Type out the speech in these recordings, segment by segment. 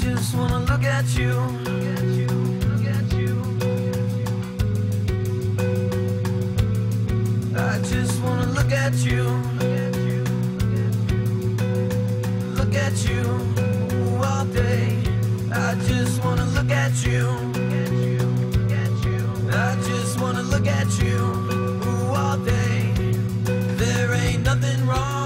just wanna look at you. Look at you. I just wanna look at you. Look at you all day. I just wanna look at you. I just wanna look at you all day. There ain't nothing wrong.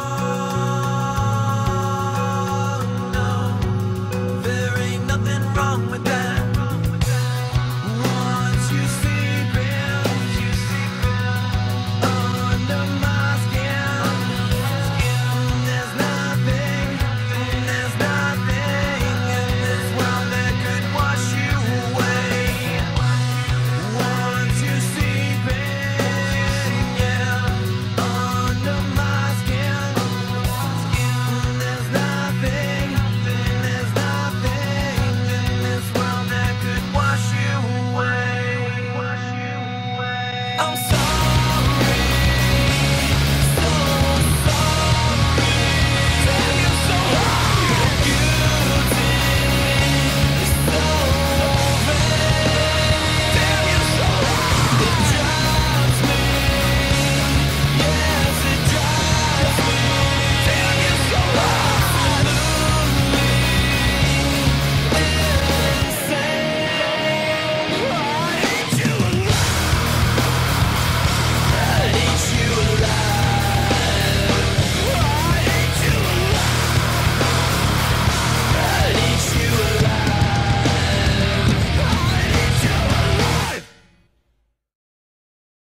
I'm so